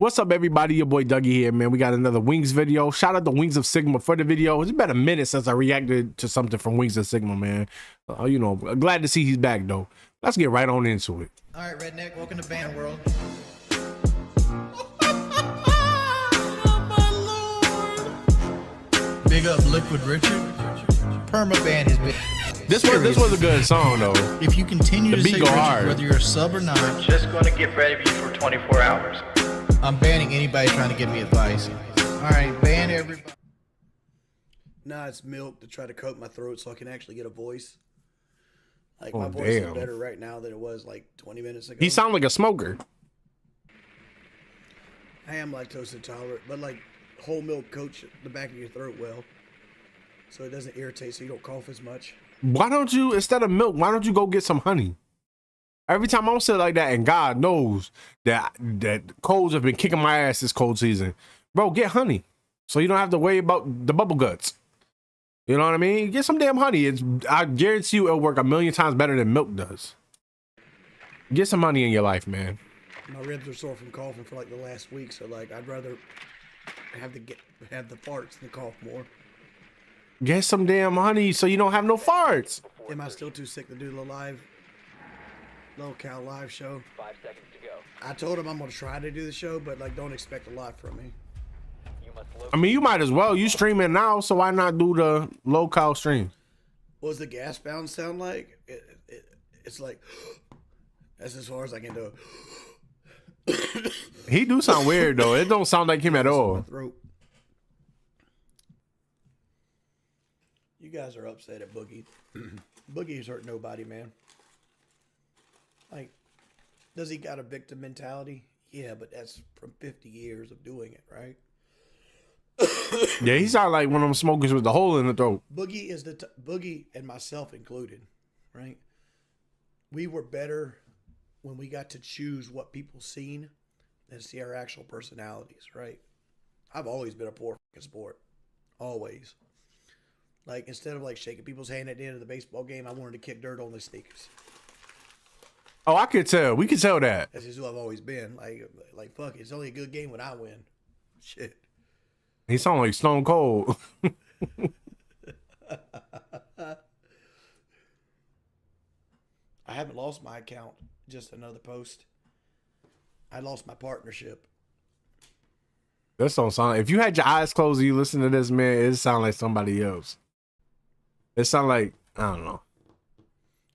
What's up, everybody? Your boy Dougie here, man. We got another Wings video. Shout out to Wings of Sigma for the video. It's been a minute since I reacted to something from Wings of Sigma, man. Uh, you know, glad to see he's back, though. Let's get right on into it. All right, Redneck, welcome to Band World. Big up Liquid Richard. Perma ban has been. This was this was a good song, though. If you continue The to beat say go Richard, hard. whether you're a sub or not, we're just going to get ready for you for 24 hours. I'm banning anybody trying to give me advice. All right, ban everybody. Nah, it's milk to try to coat my throat so I can actually get a voice. Like oh, my Oh, voice damn. is better right now than it was like 20 minutes ago. He sound like a smoker. I am lactose intolerant, but like whole milk coats the back of your throat well, so it doesn't irritate, so you don't cough as much. Why don't you, instead of milk, why don't you go get some honey? Every time I'm sit like that, and God knows that that colds have been kicking my ass this cold season, bro. Get honey, so you don't have to worry about the bubble guts. You know what I mean? Get some damn honey. It's I guarantee you it'll work a million times better than milk does. Get some honey in your life, man. My ribs are sore from coughing for like the last week, so like I'd rather have the get have the farts than cough more. Get some damn honey so you don't have no farts. Am I still too sick to do the live, lolcow live show? Five seconds to go. I told him I'm gonna try to do the show, but like don't expect a lot from me. You must I mean, you might as well. You streaming now, so why not do the lolcow stream? What does the gas bound sound like? It, it, it's like that's as far as I can do. He do sound weird though. It don't sound like him at all. throat. You guys are upset at Boogie. Boogie's hurt nobody, man. Like, does he got a victim mentality? Yeah, but that's from 50 years of doing it, right? Yeah, he sound like one of them smokers with the hole in the throat. Boogie is the t- Boogie and myself included, right? We were better when we got to choose what people seen than see our actual personalities, right? I've always been a poor fucking sport, always. Like instead of like shaking people's hand at the end of the baseball game, I wanted to kick dirt on the sneakers. Oh, I could tell. We could tell that. That's just who I've always been. Like, like fuck, it, it's only a good game when I win. Shit. He sound like Stone Cold. I haven't lost my account. Just another post. I lost my partnership. That don't sound. If you had your eyes closed and you listen to this, man, it sound like somebody else. It sound like I don't know.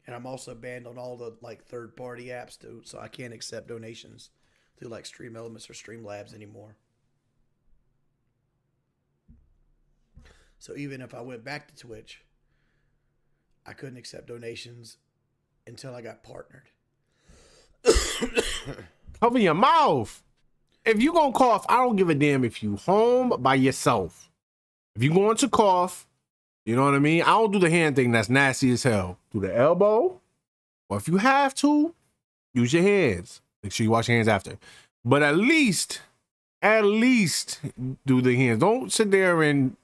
And I'm also banned on all the like third party apps too, so I can't accept donations through like Stream Elements or Streamlabs anymore. So even if I went back to Twitch, I couldn't accept donations until I got partnered. Cover your mouth. If you gonna cough, I don't give a damn if you home by yourself. If you going to cough, you know what I mean. I don't do the hand thing. That's nasty as hell. Do the elbow, or if you have to, use your hands. Make sure you wash your hands after. But at least, at least do the hands. Don't sit there and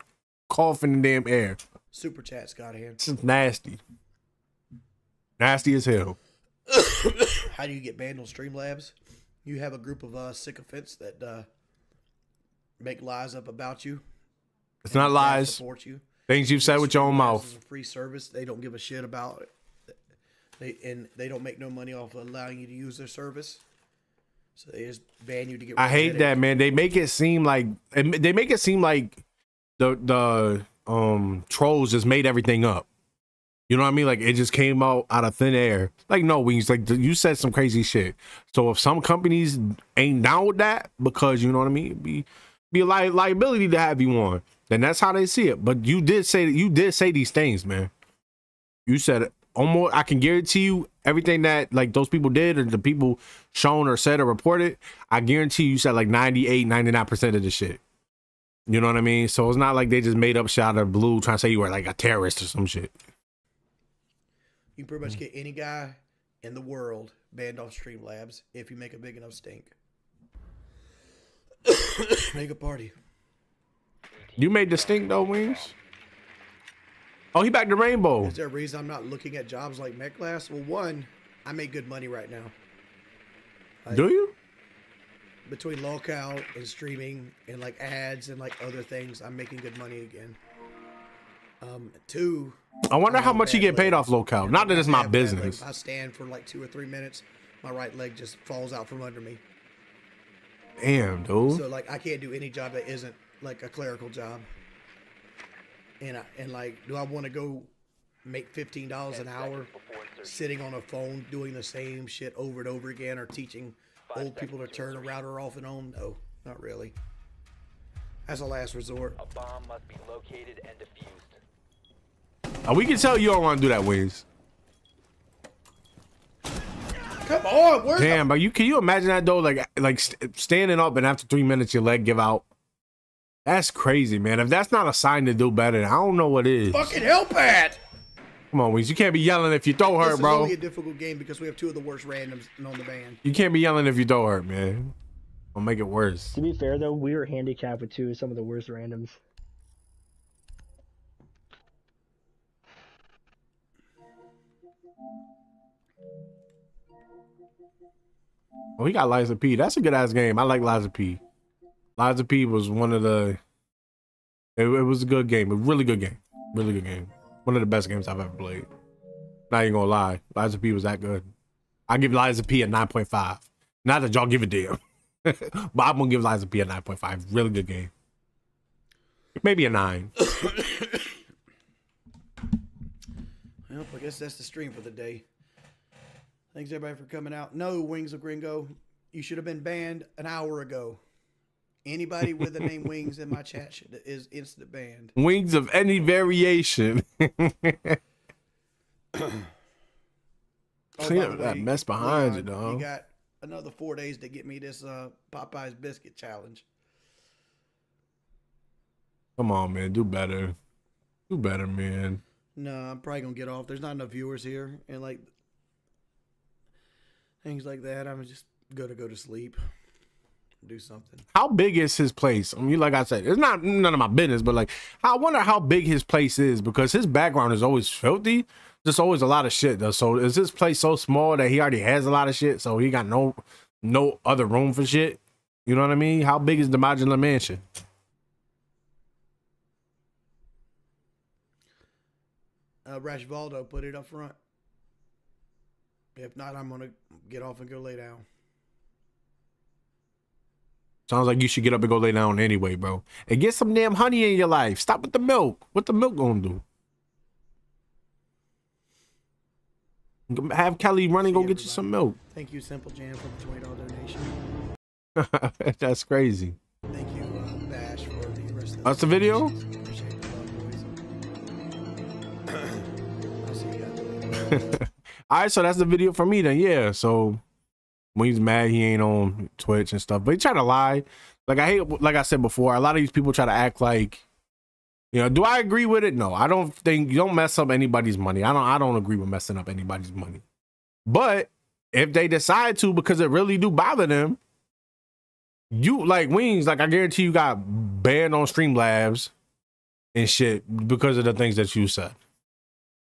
cough in the damn air. Super chats got here. This is nasty. Nasty as hell. How do you get banned on Streamlabs? You have a group of uh, sycophants that uh, make lies up about you. It's not lies. Support you. Things you've said with your own mouth. free service. They don't give a shit about it. They and they don't make no money off of allowing you to use their service. So they just ban you to get. I rid of hate that, man. They make it seem like they make it seem like the the um trolls just made everything up. You know what I mean? Like it just came out out of thin air. Like no wings. Like you said some crazy shit. So if some companies ain't down with that because you know what I mean, be be a li- liability to have you on. Then that's how they see it. But you did say you did say these things, man. You said. Almost, I can guarantee you everything that like those people did or the people shown or said or reported. I guarantee you said like 98, 99 percent of the shit. You know what I mean? So it's not like they just made up shit out of blue trying to say you were like a terrorist or some shit. You pretty much get any guy in the world banned off Streamlabs if you make a big enough stink. make a party. You made distinct though, wings. Oh, he back to rainbow. Is there a reason I'm not looking at jobs like MechLass? Well, one, I make good money right now. Do you? between lolcow and streaming and like ads and like other things, I'm making good money again. Um, two, I wonder I how much you get paid leg. off lolcow. Not that it's my have bad leg. business. I stand for like two or three minutes, my right leg just falls out from under me. Damn, dude. So like I can't do any job that isn't like a clerical job. And I, and like, do I want to go make fifteen dollars an hour sitting on a phone doing the same shit over and over again, or teaching old people to turn a router off and on? No, not really. As a last resort. A bomb must be located and defused. Uh, we can tell you don't want to do that, Wings. Come on, where's Damn, but you can you imagine that though? Like like st- standing up and after three minutes your leg give out. That's crazy, man. If that's not a sign to do better, I don't know what is. fucking help at? Come on, Wings. You can't be yelling if your throat This hurt, is bro. only a difficult game because we have two of the worst randoms on the band. You can't be yelling if your throat hurt, man. I'll make it worse. To be fair though, we were handicapped with two of some of the worst randoms. Oh, he got Lies of P. That's a good ass game. I like Lies of P. Lies of P was one of the. It, it was a good game. A really good game. Really good game. One of the best games I've ever played. Not even gonna lie. Lies of P was that good. I give Lies of P a 9.5. Not that y'all give a damn. but I'm gonna give Lies of P a 9.5. Really good game. Maybe a 9. Well, I guess that's the stream for the day. Thanks everybody for coming out. No, Wings of Gringo, you should have been banned an hour ago. Anybody with the name Wings in my chat should, is instant banned. Wings of any variation. Oh, Clean up that mess behind you, dog. You got another four days to get me this uh, Popeyes biscuit challenge. Come on, man. Do better. Do better, man. No, I'm probably gonna get off. There's not enough viewers here, and like things like that. I'm just gonna go to sleep, do something. how big is his place? I mean, like I said, it's not none of my business, but like, I wonder how big his place is because his background is always filthy. Just always a lot of shit though. So is this place so small that he already has a lot of shit? So he got no no other room for shit. You know what I mean? How big is the modular mansion? Uh, Rashvaldo put it up front. If not, I'm gonna get off and go lay down. Sounds like you should get up and go lay down anyway, bro. And get some damn honey in your life. Stop with the milk. What the milk gonna do? Have Kelly run and go get you some milk. Thank you, Simple Jam, for the twenty dollar donation. That's crazy. Thank you, uh, Bash, for the rest of That's the video? Love, boys. I'll see you guys later. All right, so that's the video for me then. Yeah. So when he's mad, he ain't on Twitch and stuff, but he try to lie. Like I hate, like I said before, a lot of these people try to act like, you know, do I agree with it? No, I don't think you don't mess up anybody's money. I don't. I don't agree with messing up anybody's money. But if they decide to, because it really do bother them, you like wings. Like I guarantee you got banned on Streamlabs and shit because of the things that you said.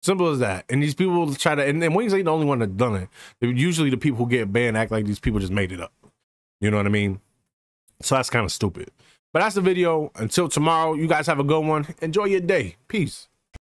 Simple as that. And these people try to, and, and Wings ain't the only one that done it. Usually the people who get banned act like these people just made it up. You know what I mean? So that's kind of stupid. But that's the video. Until tomorrow, you guys have a good one. Enjoy your day. Peace.